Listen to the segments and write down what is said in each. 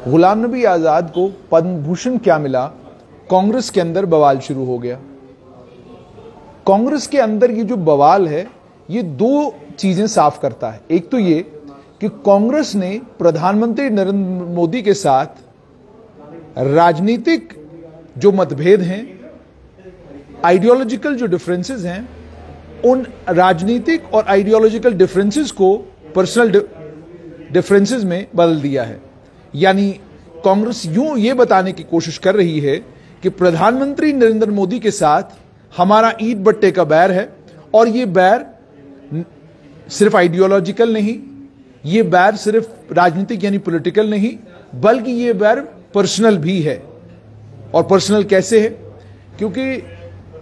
गुलाम नबी आज़ाद को पद्म भूषण क्या मिला? कांग्रेस के अंदर बवाल शुरू हो गया। कांग्रेस के अंदर ये जो बवाल है, ये दो चीज़ें साफ़ करता है। एक तो ये कि कांग्रेस ने प्रधानमंत्री नरेंद्र मोदी के साथ राजनीतिक जो मतभेद हैं आइडियोलॉजिकल जो डिफरेंसेस हैं, उन राजनीतिक और आइडियोलॉजिकल डिफरेंसेस को पर्सनल डिफरेंसेस में बदल दिया है। यानी कांग्रेस यूँ ये बताने की कोशिश कर रही है कि प्रधानमंत्री नरेंद्र मोदी के साथ हमारा ईट बट्टे का बैर है और ये बैर सिर्फ़ आइडियोलॉजिकल नहीं, ये बैर सिर्फ़ राजनीतिक यानी पॉलिटिकल नहीं, बल्कि ये बैर पर्सनल भी है। और पर्सनल कैसे है? क्योंकि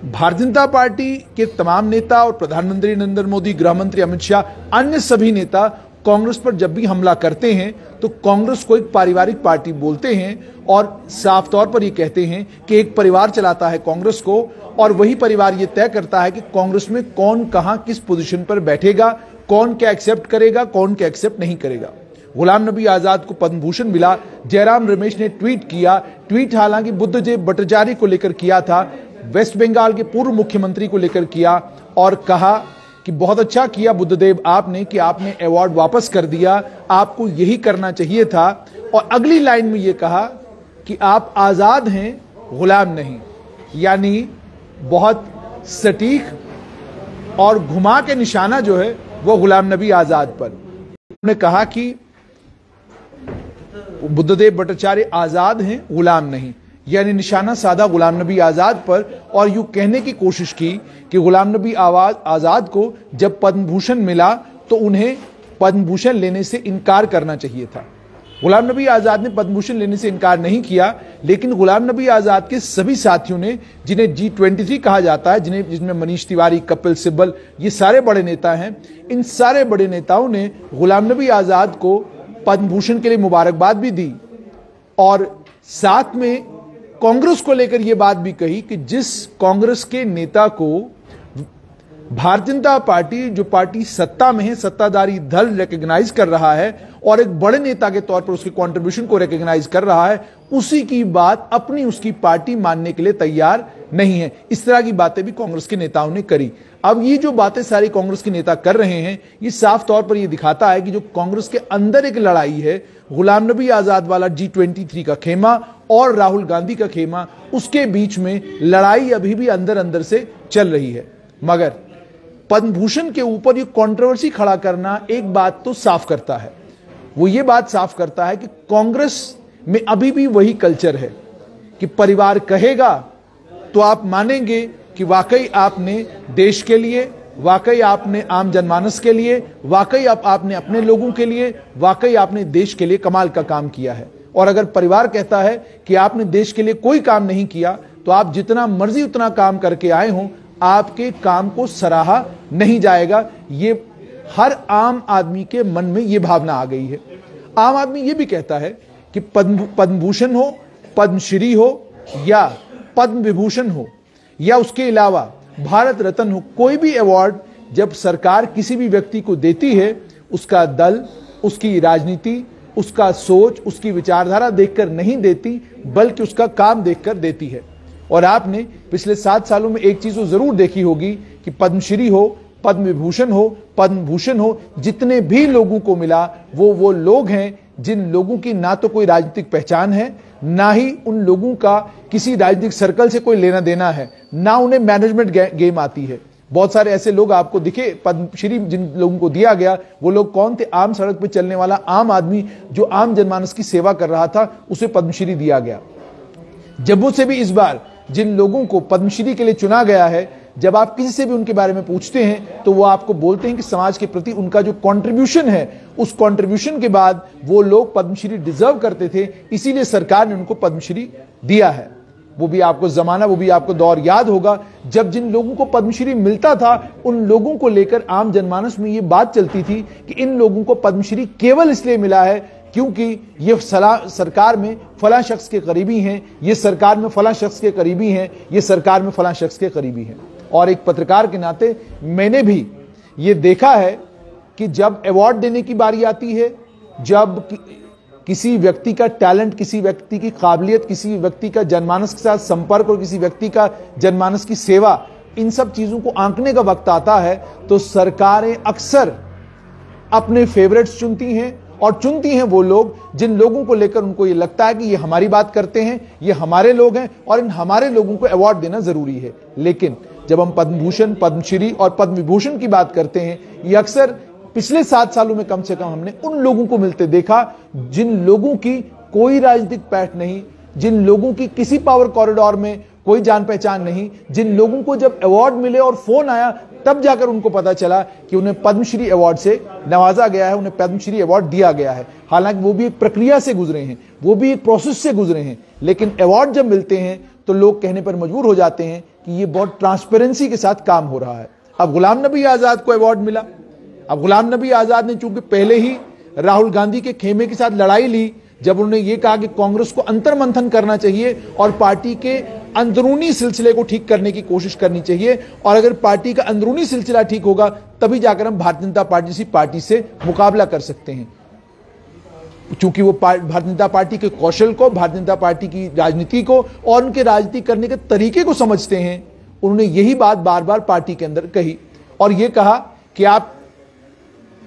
भारतीय जनता पार्टी के तमाम नेता और प्रधानमंत्री नरेंद्र मोदी गृह मंत्री अमित शाह, अन्य सभी नेता कांग्रेस पर जब भी हमला करते हैं तो कांग्रेस को एक पारिवारिक पार्टी बोलते हैं और साफ़ तौर पर ये कहते हैं कि एक परिवार चलाता है कांग्रेस को और वही परिवार ये तय करता है कि कांग्रेस में कौन कहाँ किस पोजीशन पर बैठेगा, कौन क्या एक्सेप्ट करेगा, कौन क्या एक्सेप्ट नहीं करेगा। गुलाम नबी आज़ाद को पद्म भूषण मिला। जयराम रमेश ने ट्वीट किया। ट्वीट हालाँकि बुद्ध बुद्धदेव भट्टाचार्य को लेकर किया था, वेस्ट बंगाल के पूर्व मुख्यमंत्री को लेकर किया और कहा कि बहुत अच्छा किया बुद्धदेव आपने कि आपने अवार्ड वापस कर दिया। आपको यही करना चाहिए था। और अगली लाइन में यह कहा कि आप आज़ाद हैं, गुलाम नहीं। यानी बहुत सटीक और घुमा के निशाना जो है, वो गुलाम नबी आज़ाद पर। उन्होंने कहा कि बुद्धदेव भट्टाचार्य आज़ाद हैं, गुलाम नहीं। यानी निशाना साधा गुलाम नबी आज़ाद पर, और यू कहने की कोशिश की कि गुलाम नबी आवाज़, आज़ाद को जब पद्म भूषण मिला तो उन्हें पद्म भूषण लेने से इनकार करना चाहिए था। गुलाम नबी आज़ाद ने पद्म भूषण लेने से इनकार नहीं किया, लेकिन गुलाम नबी आज़ाद के सभी साथियों ने, जिन्हें जी ट्वेंटी थ्री कहा जाता है, जिन्हें जिसमें मनीष तिवारी, कपिल सिब्बल, ये सारे बड़े नेता हैं, इन सारे बड़े नेताओं ने गुलाम नबी आज़ाद को पद्म भूषण के लिए मुबारकबाद भी दी। और साथ में कांग्रेस को लेकर यह बात भी कही कि जिस कांग्रेस के नेता को भारतीय जनता पार्टी, जो पार्टी सत्ता में है, सत्ताधारी दल रिकग्नाइज कर रहा है और एक बड़े नेता के तौर पर उसके कंट्रीब्यूशन को रिकग्नाइज कर रहा है, उसी की बात, अपनी उसकी पार्टी मानने के लिए तैयार नहीं है। इस तरह की बातें भी कांग्रेस के नेताओं ने करी। अब ये जो बातें सारी कांग्रेस के नेता कर रहे हैं, ये साफ़ तौर पर यह दिखाता है कि जो कांग्रेस के अंदर एक लड़ाई है, गुलाम नबी आज़ाद वाला जी ट्वेंटी थ्री का खेमा और राहुल गांधी का खेमा उसके बीच में लड़ाई अभी भी अंदर अंदर से चल रही है। मगर पद्म भूषण के ऊपर ये कंट्रोवर्सी खड़ा करना एक बात तो साफ़ करता है। वो ये बात साफ़ करता है कि कांग्रेस में अभी भी वही कल्चर है कि परिवार कहेगा तो आप मानेंगे कि वाकई आपने देश के लिए, वाकई आपने आम जनमानस के लिए, वाकई आप, आपने अपने लोगों के लिए, वाकई आपने देश के लिए कमाल का काम किया है। और अगर परिवार कहता है कि आपने देश के लिए कोई काम नहीं किया तो आप जितना मर्ज़ी उतना काम करके आए हो, आपके काम को सराहा नहीं जाएगा। ये हर आम आदमी के मन में ये भावना आ गई है। आम आदमी ये भी कहता है कि पद्म, पद्मभूषण हो, पद्मश्री हो, या पद्म विभूषण हो, या उसके अलावा भारत रत्न हो, कोई भी अवार्ड जब सरकार किसी भी व्यक्ति को देती है, उसका दल, उसकी राजनीति उसका सोच उसकी विचारधारा देखकर नहीं देती बल्कि उसका काम देखकर देती है। और आपने पिछले सात सालों में एक चीज़ तो ज़रूर देखी होगी कि पद्मश्री हो पद्म विभूषण हो पद्म भूषण हो जितने भी लोगों को मिला वो वो लोग हैं जिन लोगों की ना तो कोई राजनीतिक पहचान है ना ही उन लोगों का किसी राजनीतिक सर्कल से कोई लेना देना है ना उन्हें मैनेजमेंट गे, गेम आती है। बहुत सारे ऐसे लोग आपको दिखे पद्मश्री जिन लोगों को दिया गया, वो लोग कौन थे? आम सड़क पर चलने वाला आम आदमी जो आम जनमानस की सेवा कर रहा था, उसे पद्मश्री दिया गया। जम्मू से भी इस बार जिन लोगों को पद्मश्री के लिए चुना गया है, जब आप किसी से भी उनके बारे में पूछते हैं तो वो आपको बोलते हैं कि समाज के प्रति उनका जो कंट्रीब्यूशन है, उस कंट्रीब्यूशन के बाद वो लोग पद्मश्री डिजर्व करते थे, इसीलिए सरकार ने उनको पद्मश्री दिया है। वो भी आपको जमाना, वो भी आपको दौर याद होगा। जब जिन लोगों को पद्मश्री मिलता था, उन लोगों को लेकर आम जनमानस में ये बात चलती थी कि इन लोगों को पद्मश्री केवल इसलिए मिला है क्योंकि ये सरकार में फला शख्स के करीबी हैं, ये सरकार में फला शख्स के करीबी हैं, ये सरकार में फला शख्स के करीबी हैं। और एक पत्रकार के नाते मैंने भी ये देखा है कि जब अवार्ड देने की बारी आती है, जब किसी व्यक्ति का टैलेंट, किसी व्यक्ति की काबिलियत, किसी व्यक्ति का जनमानस के साथ संपर्क और किसी व्यक्ति का जनमानस की सेवा, इन सब चीज़ों को आंकने का वक्त आता है तो सरकारें अक्सर अपने फेवरेट्स चुनती हैं और चुनती हैं वो लोग जिन लोगों को लेकर उनको ये लगता है कि ये हमारी बात करते हैं, ये हमारे लोग हैं और इन हमारे लोगों को अवार्ड देना ज़रूरी है। लेकिन जब हम पद्म भूषण पद्मश्री और पद्म विभूषण की बात करते हैं, ये अक्सर पिछले सात सालों में कम से कम हमने उन लोगों को मिलते देखा जिन लोगों की कोई राजनीतिक पैठ नहीं, जिन लोगों की किसी पावर कॉरिडोर में कोई जान पहचान नहीं, जिन लोगों को जब अवार्ड मिले और फ़ोन आया, तब जाकर उनको पता चला कि उन्हें पद्मश्री अवार्ड से नवाजा गया है, उन्हें पद्मश्री अवार्ड दिया गया है। हालाँकि वो भी एक प्रक्रिया से गुजरे हैं, वो भी एक प्रोसेस से गुजरे हैं, लेकिन अवार्ड जब मिलते हैं तो लोग कहने पर मजबूर हो जाते हैं कि ये बहुत ट्रांसपेरेंसी के साथ काम हो रहा है। अब गुलाम नबी आज़ाद को अवार्ड मिला। अब गुलाम नबी आज़ाद ने चूँकि पहले ही राहुल गांधी के खेमे के साथ लड़ाई ली, जब उन्होंने ये कहा कि कांग्रेस को अंतर मंथन करना चाहिए और पार्टी के अंदरूनी सिलसिले को ठीक करने की कोशिश करनी चाहिए, और अगर पार्टी का अंदरूनी सिलसिला ठीक होगा, तभी जाकर हम भारतीय जनता पार्टी जैसी पार्टी से मुकाबला कर सकते हैं। क्योंकि वो भारतीय जनता पार्टी के कौशल को, भारतीय जनता पार्टी की राजनीति को और उनके राजनीति करने के तरीके को समझते हैं, उन्होंने यही बात बार बार पार्टी के अंदर कही। और यह कहा कि आप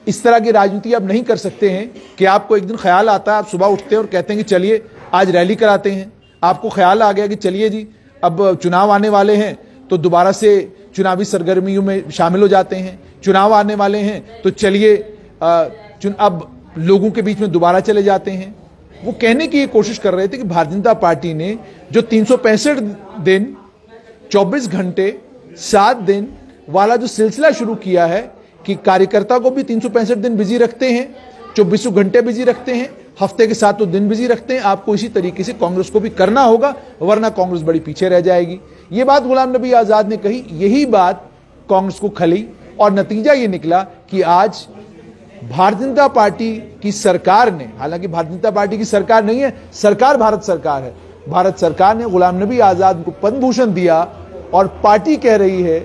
इस तरह की राजनीति आप नहीं कर सकते हैं कि आपको एक दिन ख्याल आता है, आप सुबह उठते हैं और कहते हैं कि चलिए, आज रैली कराते हैं। आपको ख्याल आ गया कि चलिए जी, अब चुनाव आने वाले हैं तो दोबारा से चुनावी सरगर्मियों में शामिल हो जाते हैं। चुनाव आने वाले हैं तो चलिए अब लोगों के बीच में दोबारा चले जाते हैं। वो कहने की कोशिश कर रहे थे कि भारतीय जनता पार्टी ने जो तीन सौ पैंसठ दिन 24 घंटे, सात दिन वाला जो सिलसिला शुरू किया है कि कार्यकर्ता को भी तीन सौ पैंसठ दिन बिज़ी रखते हैं, चौबीसों घंटे बिज़ी रखते हैं, हफ़्ते के साथ तो दिन बिज़ी रखते हैं, आपको इसी तरीके से कांग्रेस को भी करना होगा, वरना कांग्रेस बड़ी पीछे रह जाएगी। ये बात गुलाम नबी आज़ाद ने कही, यही बात कांग्रेस को खली और नतीजा ये निकला कि आज भारतीय जनता पार्टी की सरकार ने, हालाँकि भारतीय जनता पार्टी की सरकार नहीं है, सरकार भारत सरकार है। भारत सरकार ने गुलाम नबी आज़ाद को पद्म दिया और पार्टी कह रही है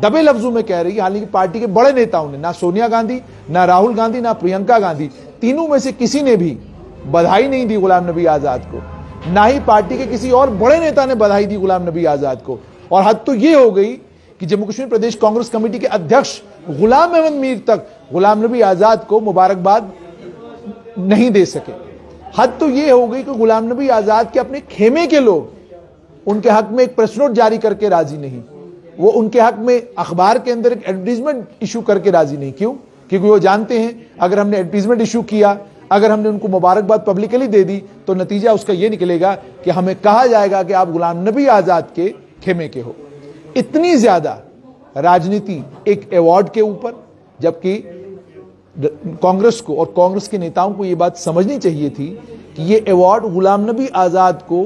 दबे लफ्जों में कह रही है, हालाँकि पार्टी के बड़े नेताओं ने, ना सोनिया गांधी, ना राहुल गांधी, ना प्रियंका गांधी, तीनों में से किसी ने भी बधाई नहीं दी गुलाम नबी आज़ाद को। ना ही पार्टी के किसी और बड़े नेता ने बधाई दी गुलाम नबी आज़ाद को। और हद तो यह हो गई कि जम्मू कश्मीर प्रदेश कांग्रेस कमेटी के अध्यक्ष गुलाम अहमद मीर तक गुलाम नबी आज़ाद को मुबारकबाद नहीं दे सके। हद तो यह हो गई कि गुलाम नबी आज़ाद के अपने खेमे के लोग उनके हक में एक प्रेस नोट जारी करके राज़ी नहीं। वो उनके हक में अखबार के अंदर एक एडवर्टीजमेंट इशू करके राज़ी नहीं। क्यों? क्योंकि वो जानते हैं, अगर हमने एडवर्टीजमेंट इशू किया, अगर हमने उनको मुबारकबाद पब्लिकली दे दी तो नतीजा उसका यह निकलेगा कि हमें कहा जाएगा कि आप गुलाम नबी आज़ाद के खेमे के हो। इतनी ज़्यादा राजनीति एक अवार्ड के ऊपर, जबकि कांग्रेस को और कांग्रेस के नेताओं को यह बात समझनी चाहिए थी कि यह अवार्ड गुलाम नबी आज़ाद को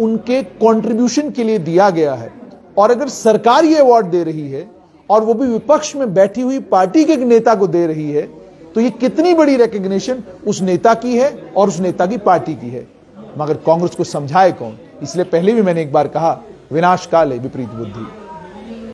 उनके कंट्रीब्यूशन के लिए दिया गया है। और अगर सरकार ये अवार्ड दे रही है, और वो भी विपक्ष में बैठी हुई पार्टी के नेता को दे रही है तो ये कितनी बड़ी रिकग्निशन उस नेता की है और उस नेता की पार्टी की है। मगर कांग्रेस को समझाए कौन? इसलिए पहले भी मैंने एक बार कहा, विनाश काल विपरीत बुद्धि।